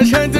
أشهد